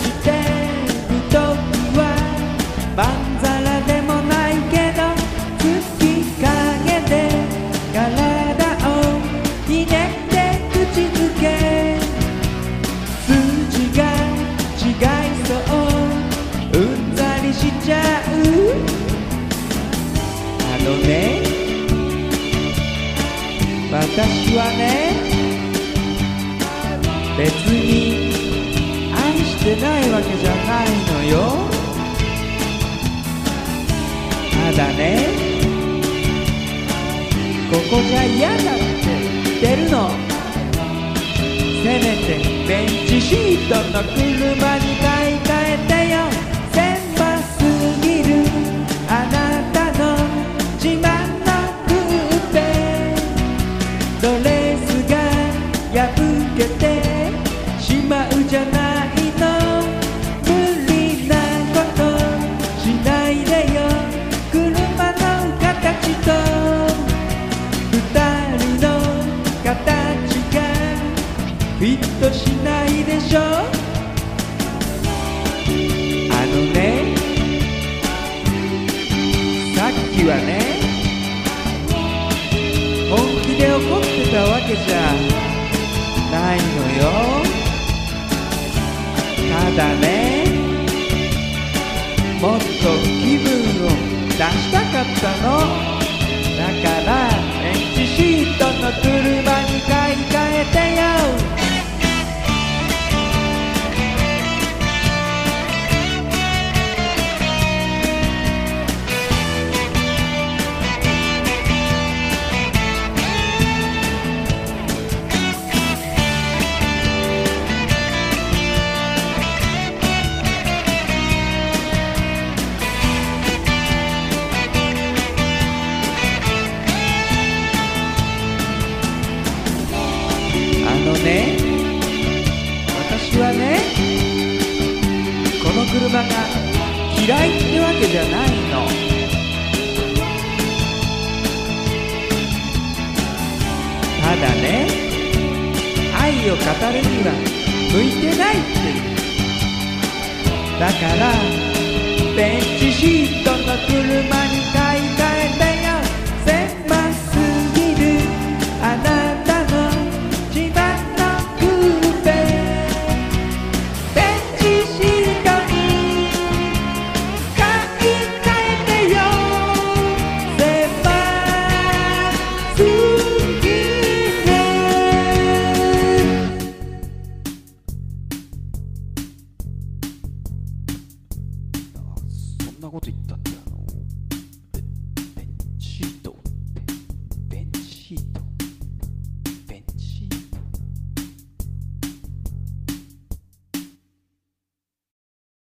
してる時はまんざらでもないけど月影で体をひねって口づけ数字が違いそううんざりしちゃうあのね。私はね別に愛してないわけじゃないのよ。ただねここじゃ嫌だって言ってるの。せめてベンチシートの車にさっきはね。本気で怒ってたわけじゃないのよ。ただねもっと気分を出したかったの。嫌いってわけじゃないの。ただね愛を語るには向いてないっていう。だからベンチシートの車にこと言ったって。